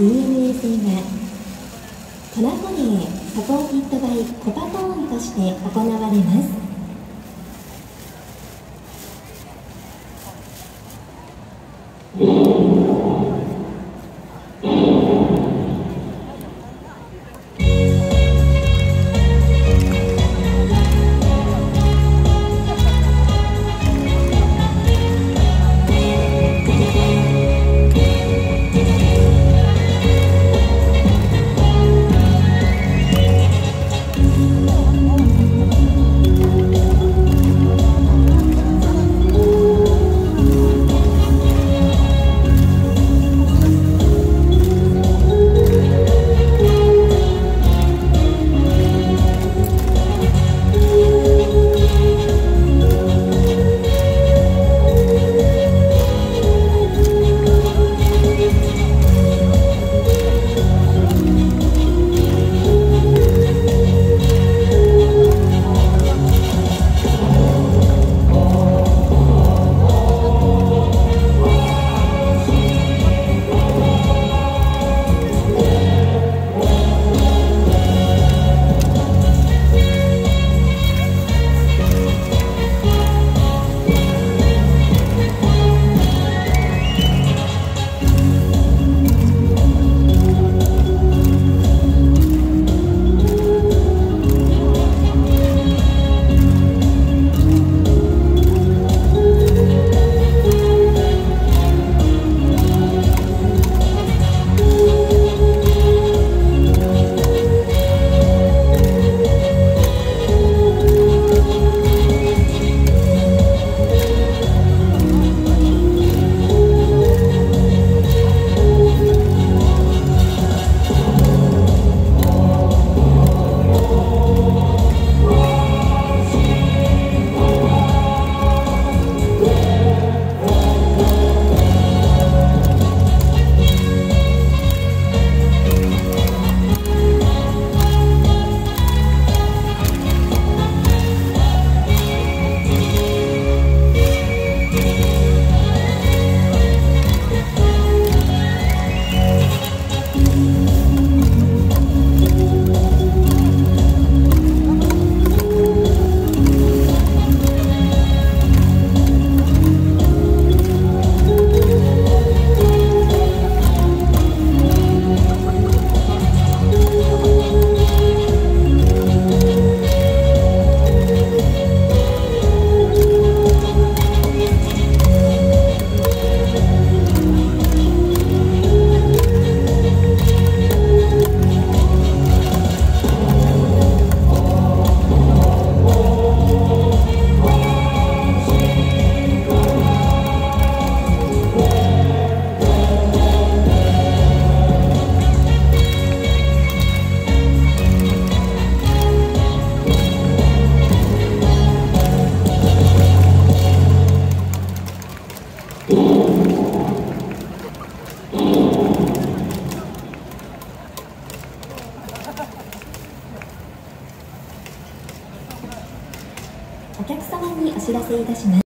EMA 戦がトラコネーサポーティッドバイコパトーンとして行われます。お客様にお知らせいたします。